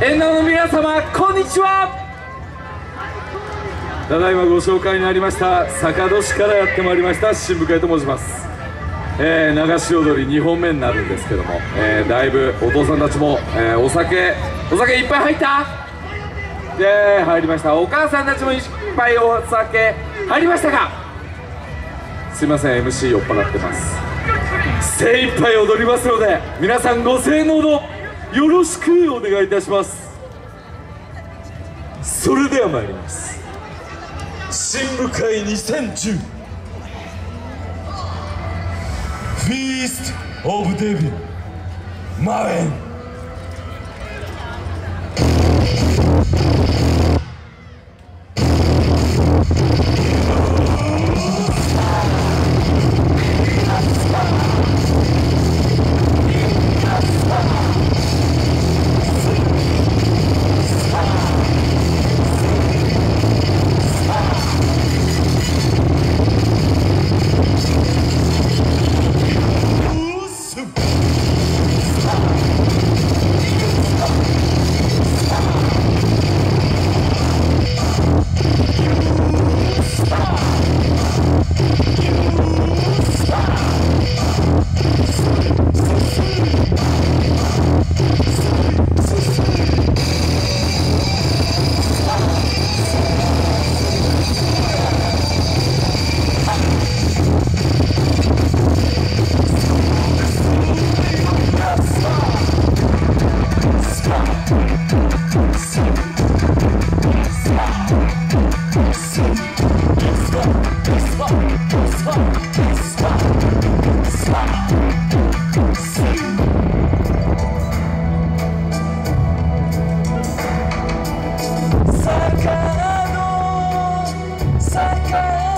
縁南の皆様こんにちは。ただいまご紹介になりました坂戸市からやってまいりました新深井と申します。えー、流し踊り2本目になるんですけども、えー、だいぶお父さんたちも、えー、お酒お酒いっぱい入った？で入りました。お母さんたちもいっぱいお酒入りましたか？すいません MC 酔っ払ってます。精一杯踊りますので皆さんご声援のほどよろしくお願いいたします。それでは参ります。新部会2010フィースト・オブ・デビューマエン Sakano, Sakano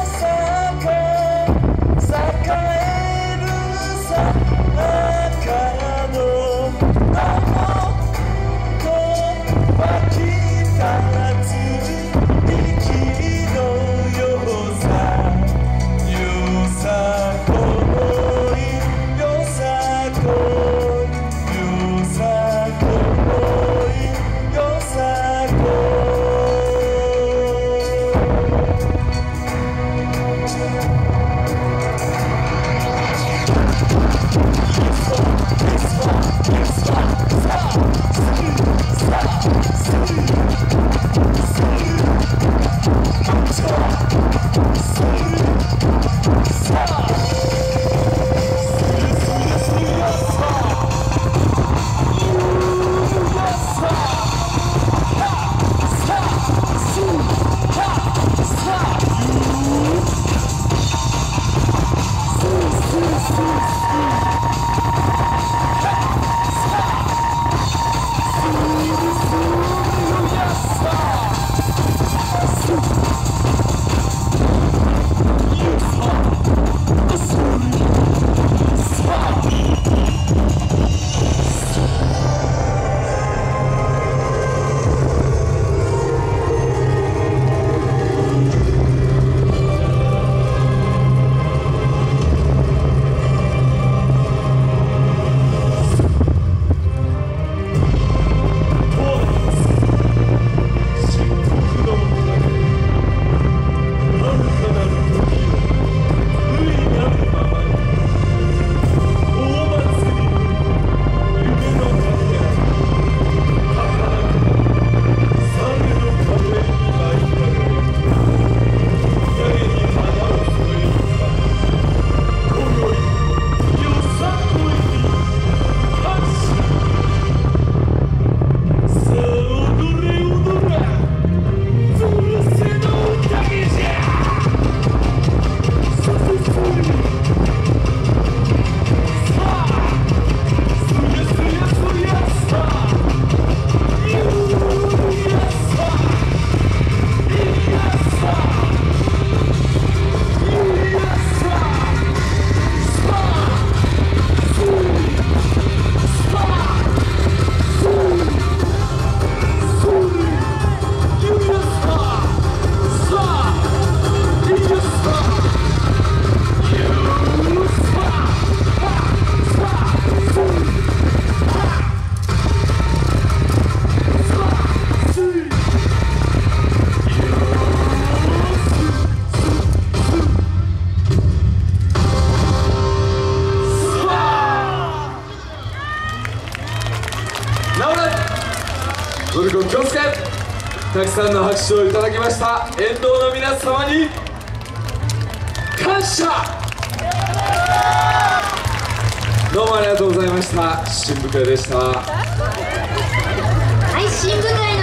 くん気をつけたくさんの拍手をいただきました。沿道の皆様に感謝。どうもありがとうございました。新部会でした。はい新部会